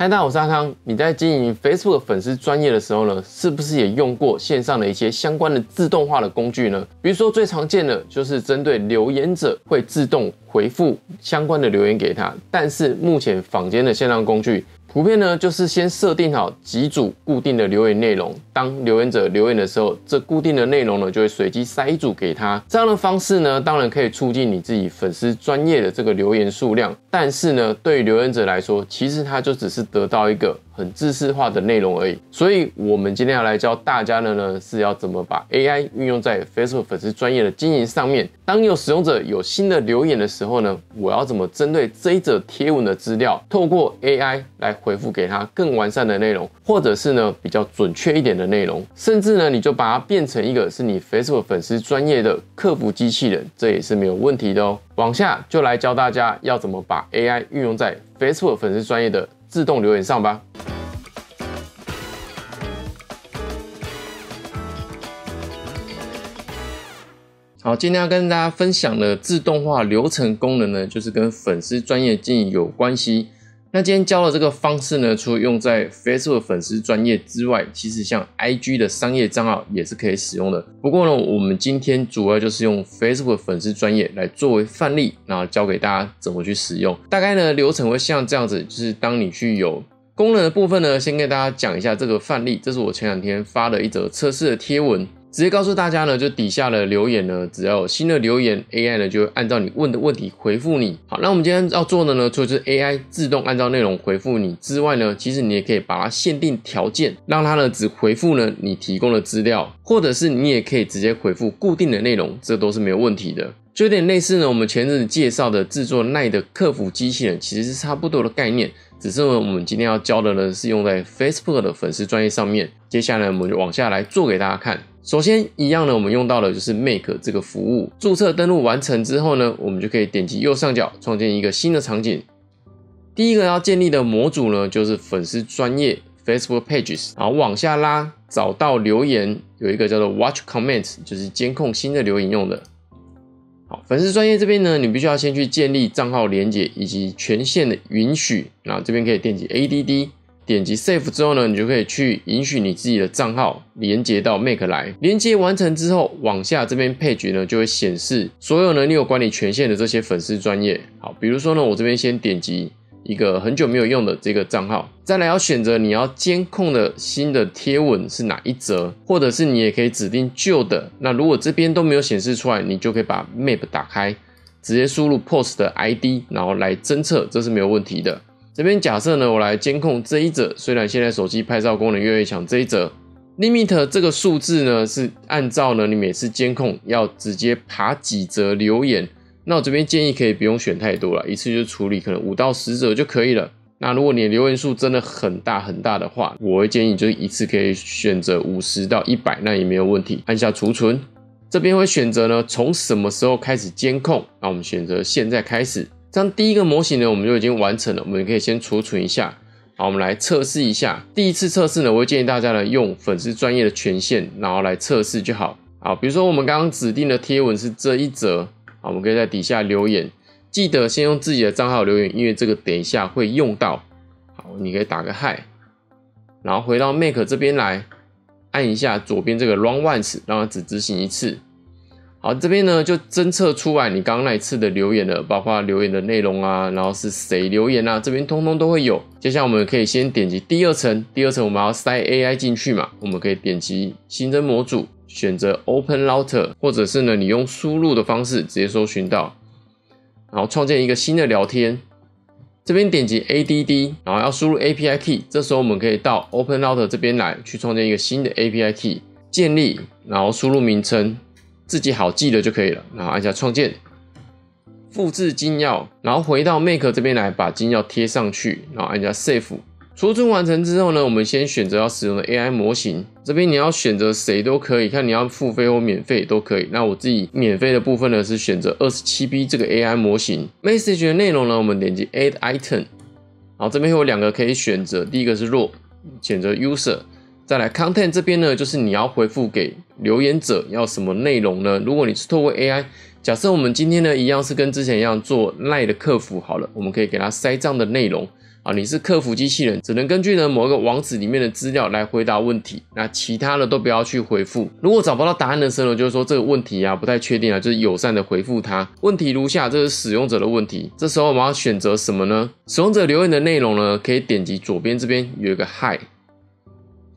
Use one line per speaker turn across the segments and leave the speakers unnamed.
嗨，大家好，我是阿汤。你在经营 Facebook 粉丝专业的时候呢，是不是也用过线上的一些相关的自动化的工具呢？比如说最常见的就是针对留言者会自动回复相关的留言给他，但是目前坊间的线上工具。图片呢，就是先设定好几组固定的留言内容，当留言者留言的时候，这固定的内容呢就会随机塞一组给他。这样的方式呢，当然可以促进你自己粉丝专业的这个留言数量，但是呢，对于留言者来说，其实他就只是得到一个。很知识化的内容而已，所以我们今天要来教大家的呢，是要怎么把 AI 运用在 Facebook 粉丝专业的经营上面。当有使用者有新的留言的时候呢，我要怎么针对这一则贴文的资料，透过 AI 来回复给他更完善的内容，或者是呢比较准确一点的内容，甚至呢你就把它变成一个是你 Facebook 粉丝专业的客服机器人，这也是没有问题的哦。往下就来教大家要怎么把 AI 运用在 Facebook 粉丝专业的自动留言上吧。好，今天要跟大家分享的自动化流程功能呢，就是跟粉丝专业经营有关系。那今天教的这个方式呢，除了用在 Facebook 粉丝专业之外，其实像 IG 的商业账号也是可以使用的。不过呢，我们今天主要就是用 Facebook 粉丝专业来作为范例，然后教给大家怎么去使用。大概呢流程会像这样子，就是当你去有功能的部分呢，先跟大家讲一下这个范例。这是我前两天发的一则测试的贴文。直接告诉大家呢，就底下的留言呢，只要有新的留言，AI 呢就会按照你问的问题回复你。好，那我们今天要做的呢，除了是 AI 自动按照内容回复你之外呢，其实你也可以把它限定条件，让它呢只回复呢你提供的资料，或者是你也可以直接回复固定的内容，这都是没有问题的。就有点类似呢，我们前阵子介绍的制作奈的客服机器人，其实是差不多的概念，只是呢我们今天要教的呢是用在 Facebook 的粉丝专业上面。接下来我们就往下来做给大家看。首先，一样呢，我们用到的就是 Make 这个服务。注册登录完成之后呢，我们就可以点击右上角创建一个新的场景。第一个要建立的模组呢，就是粉丝专业 Facebook Pages。然后往下拉，找到留言，有一个叫做 Watch Comments，就是监控新的留言用的。好，粉丝专业这边呢，你必须要先去建立账号连接以及权限的允许。那这边可以点击 Add。点击 Save 之后呢，你就可以去允许你自己的账号连接到 Make 来。连接完成之后，往下这边配局呢就会显示所有呢你有管理权限的这些粉丝专业。好，比如说呢，我这边先点击一个很久没有用的这个账号，再来要选择你要监控的新的贴文是哪一则，或者是你也可以指定旧的。那如果这边都没有显示出来，你就可以把 Map 打开，直接输入 Post 的 ID，然后来侦测，这是没有问题的。这边假设呢，我来监控这一则，虽然现在手机拍照功能越来越强，这一则 limit 这个数字呢是按照呢你每次监控要直接爬几则留言，那我这边建议可以不用选太多了，一次就处理可能五到十则就可以了。那如果你的留言数真的很大很大的话，我会建议就是一次可以选择五十到一百，那也没有问题。按下储存，这边会选择呢从什么时候开始监控？那我们选择现在开始。这样第一个模型呢，我们就已经完成了。我们可以先储存一下，好，我们来测试一下。第一次测试呢，我会建议大家呢用粉丝专业的权限，然后来测试就好。好，比如说我们刚刚指定的贴文是这一则，好，我们可以在底下留言，记得先用自己的账号留言，因为这个等一下会用到。好，你可以打个嗨然后回到 Make 这边来，按一下左边这个 Run Once，让它只执行一次。好，这边呢就侦测出来你刚刚那一次的留言了，包括留言的内容啊，然后是谁留言啊，这边通通都会有。接下来我们可以先点击第二层，第二层我们要塞 AI 进去嘛，我们可以点击新增模组，选择 Open Router，或者是呢你用输入的方式直接搜寻到，然后创建一个新的聊天，这边点击 Add，然后要输入 API Key，这时候我们可以到 Open Router 这边来去创建一个新的 API Key，建立，然后输入名称。自己好记的就可以了，然后按下创建，复制金钥，然后回到 Make 这边来把金钥贴上去，然后按下 Save。储存完成之后呢，我们先选择要使用的 AI 模型，这边你要选择谁都可以，看你要付费或免费都可以。那我自己免费的部分呢是选择二十七 B 这个 AI 模型。Message 的内容呢，我们点击 Add Item，然后这边会有两个可以选择，第一个是 Raw，选择 User。再来，content 这边呢，就是你要回复给留言者要什么内容呢？如果你是透过 AI，假设我们今天呢一样是跟之前一样做赖的客服好了，我们可以给他塞这样的内容你是客服机器人，只能根据呢某一个网址里面的资料来回答问题，那其他的都不要去回复。如果找不到答案的时候呢，就是说这个问题啊不太确定啊，就是友善的回复他。问题如下，这是使用者的问题，这时候我们要选择什么呢？使用者留言的内容呢，可以点击左边这边有一个 Hi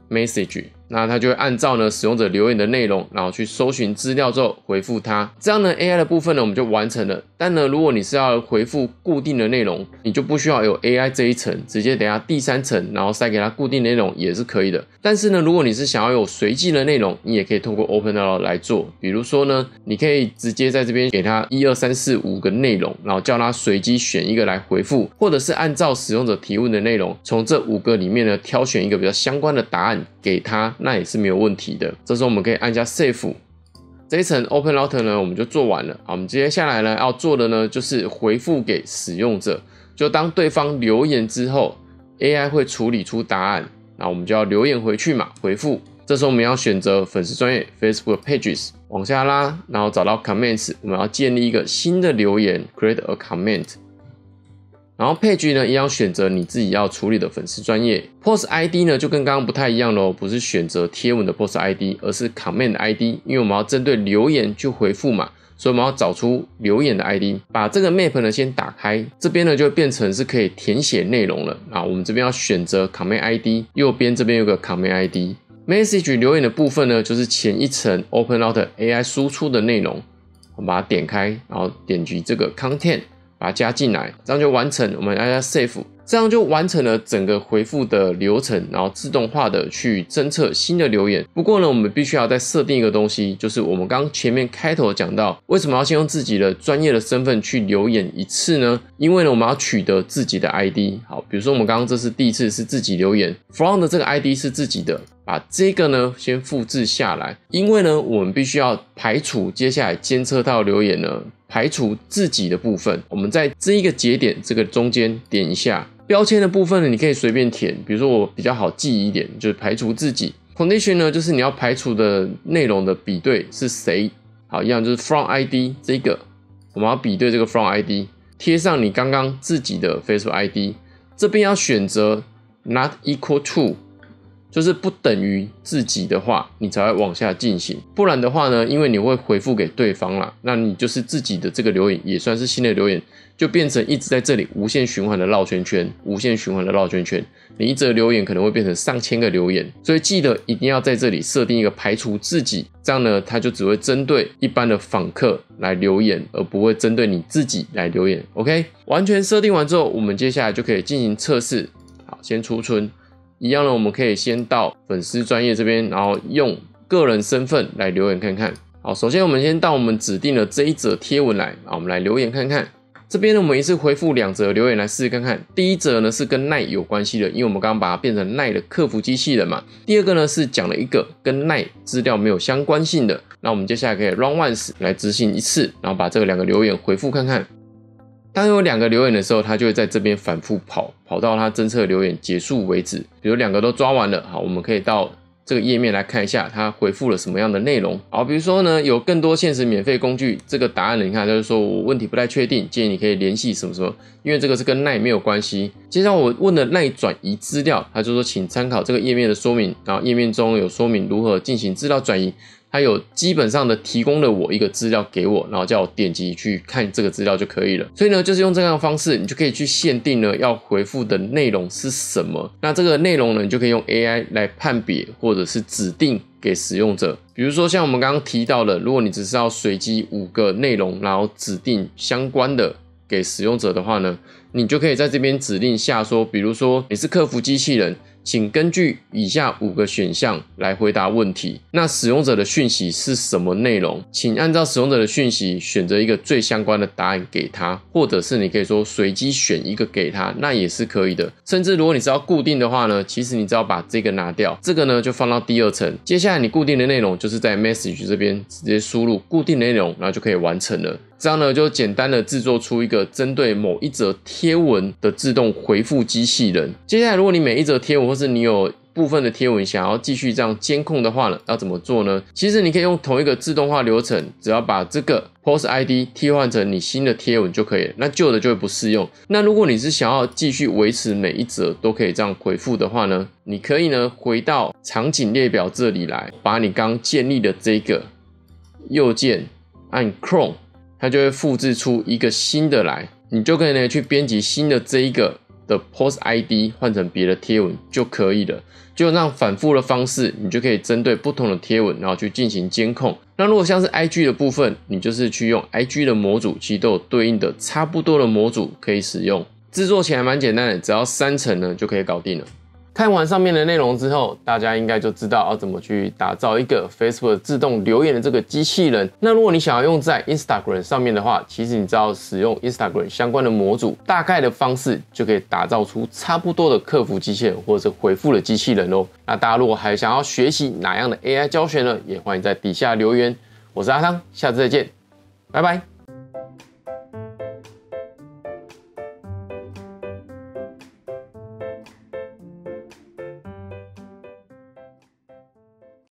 Message。那它就会按照呢使用者留言的内容，然后去搜寻资料之后回复它。这样呢 AI 的部分呢我们就完成了。但呢如果你是要回复固定的内容，你就不需要有 AI 这一层，直接等下第三层，然后塞给它固定内容也是可以的。但是呢如果你是想要有随机的内容，你也可以通过 OpenAI 来做。比如说呢，你可以直接在这边给它一二三四五个内容，然后叫它随机选一个来回复，或者是按照使用者提问的内容，从这五个里面呢挑选一个比较相关的答案给他那也是没有问题的。这时候我们可以按下 Save，这一层 Open Router 呢，我们就做完了。好，我们接下来呢要做的呢，就是回复给使用者。就当对方留言之后，AI 会处理出答案，那我们就要留言回去嘛，回复。这时候我们要选择粉丝专业 Facebook Pages，往下拉，然后找到 Comments，我们要建立一个新的留言，Create a Comment。然后配局呢，也要选择你自己要处理的粉丝专业 post ID 呢，就跟刚刚不太一样喽，不是选择贴文的 post ID，而是 comment ID，因为我们要针对留言去回复嘛，所以我们要找出留言的 ID，把这个 map 呢先打开，这边呢就变成是可以填写内容了啊。我们这边要选择 comment ID，右边这边有个 comment ID，message 留言的部分呢，就是前一层 open out AI 输出的内容，我们把它点开，然后点击这个 content。把它加进来，这样就完成。我们按下 Save，这样就完成了整个回复的流程，然后自动化的去侦测新的留言。不过呢，我们必须要再设定一个东西，就是我们刚前面开头讲到，为什么要先用自己的专业的身份去留言一次呢？因为呢，我们要取得自己的 ID。好，比如说我们刚刚这是第一次是自己留言，From 的这个 ID 是自己的。把这个呢先复制下来，因为呢我们必须要排除接下来监测到留言呢，排除自己的部分。我们在这一个节点这个中间点一下标签的部分呢，你可以随便填，比如说我比较好记一点，就是排除自己。Condition 呢就是你要排除的内容的比对是谁，好一样就是 From ID 这个，我们要比对这个 From ID，贴上你刚刚自己的 Facebook ID，这边要选择 Not equal to。就是不等于自己的话，你才会往下进行。不然的话呢，因为你会回复给对方了，那你就是自己的这个留言也算是新的留言，就变成一直在这里无限循环的绕圈圈，无限循环的绕圈圈。你一则留言可能会变成上千个留言，所以记得一定要在这里设定一个排除自己，这样呢，它就只会针对一般的访客来留言，而不会针对你自己来留言。OK，完全设定完之后，我们接下来就可以进行测试。好，先储存。一样呢，我们可以先到粉丝专业这边，然后用个人身份来留言看看。好，首先我们先到我们指定的这一则贴文来，啊，我们来留言看看。这边呢，我们一次回复两则留言来试试看看。第一则呢是跟奈有关系的，因为我们刚刚把它变成奈的客服机器人嘛。第二个呢是讲了一个跟奈资料没有相关性的。那我们接下来可以 run once 来执行一次，然后把这个两个留言回复看看。当有两个留言的时候，它就会在这边反复跑，跑到它侦测留言结束为止。比如两个都抓完了，好，我们可以到这个页面来看一下它回复了什么样的内容。好，比如说呢，有更多限时免费工具，这个答案，你看就是说我问题不太确定，建议你可以联系什么什么，因为这个是跟奈没有关系。接下来我问了奈转移资料，他就说请参考这个页面的说明，然后页面中有说明如何进行资料转移。它有基本上的提供了我一个资料给我，然后叫我点击去看这个资料就可以了。所以呢，就是用这样的方式，你就可以去限定呢要回复的内容是什么。那这个内容呢，你就可以用 AI 来判别或者是指定给使用者。比如说像我们刚刚提到的，如果你只是要随机五个内容，然后指定相关的给使用者的话呢，你就可以在这边指令下说，比如说你是客服机器人。请根据以下五个选项来回答问题。那使用者的讯息是什么内容？请按照使用者的讯息选择一个最相关的答案给他，或者是你可以说随机选一个给他，那也是可以的。甚至如果你是要固定的话呢，其实你只要把这个拿掉，这个呢就放到第二层。接下来你固定的内容就是在 message 这边直接输入固定内容，然后就可以完成了。这样呢，就简单的制作出一个针对某一则贴文的自动回复机器人。接下来，如果你每一则贴文，或是你有部分的贴文想要继续这样监控的话呢，要怎么做呢？其实你可以用同一个自动化流程，只要把这个 post ID 替换成你新的贴文就可以了，那旧的就会不适用。那如果你是想要继续维持每一则都可以这样回复的话呢，你可以呢回到场景列表这里来，把你刚建立的这个右键按 Chrome，它就会复制出一个新的来，你就可以呢去编辑新的这一个。的 post ID 换成别的贴文就可以了，就这样反复的方式，你就可以针对不同的贴文，然后去进行监控。那如果像是 IG 的部分，你就是去用 IG 的模组，其实都有对应的差不多的模组可以使用，制作起来蛮简单的，只要三层呢就可以搞定了。看完上面的内容之后，大家应该就知道要怎么去打造一个 Facebook 自动留言的这个机器人。那如果你想要用在 Instagram 上面的话，其实你知道使用 Instagram 相关的模组，大概的方式就可以打造出差不多的客服机器人或者是回复的机器人哦。那大家如果还想要学习哪样的 AI 教学呢，也欢迎在底下留言。我是阿汤，下次再见，拜拜。